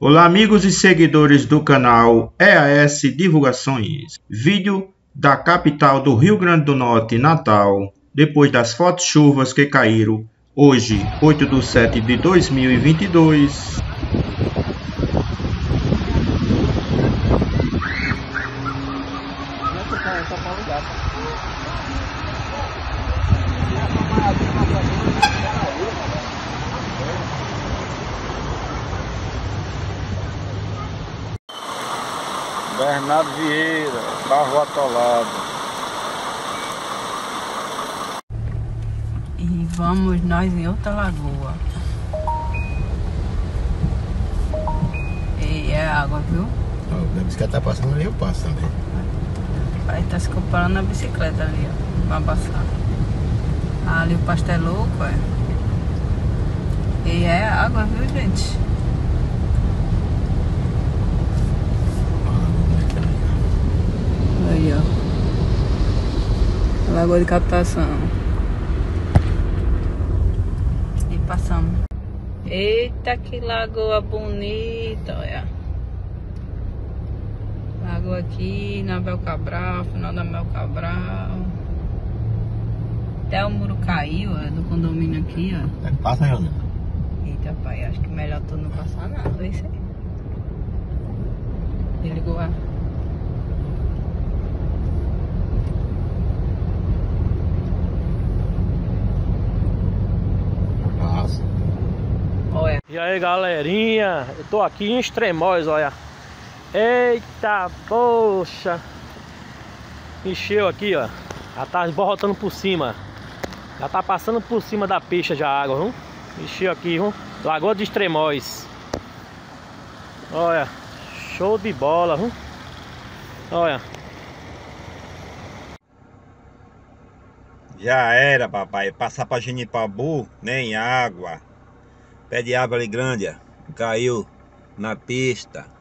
Olá, amigos e seguidores do canal EAS Divulgações. Vídeo da capital do Rio Grande do Norte, Natal, depois das fortes chuvas que caíram hoje, 8 de 7 de 2022. Bernardo Vieira, carro atolado. E vamos nós em outra lagoa. E é água, viu? A bicicleta tá passando ali, eu passo também. Aí tá se comparando na bicicleta ali, ó. Pra passar. Ali o pasto é louco, é. E é água, viu, gente? Lagoa de captação. E passamos. Eita, que lagoa bonita, olha. Lagoa aqui na Bel Cabral, final da Bel Cabral. Até o muro caiu, ó, do condomínio aqui, ó. Passa aí, Ana. Eita, pai, acho que melhor tu não passar nada, é isso aí. Desligou a... Passa. Olha. E aí galerinha, eu tô aqui em Extremóis, olha. Eita, poxa. Encheu aqui, ó. Já tá esborrotando por cima. Já tá passando por cima da pista já a água, viu? Encheu aqui, viu? Lagoa de Extremóis. Olha, show de bola, viu? Olha. Já era, papai. Passar pra Genipabu, nem água. Pé de árvore grande. Caiu na pista.